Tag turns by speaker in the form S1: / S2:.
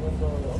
S1: Thank you.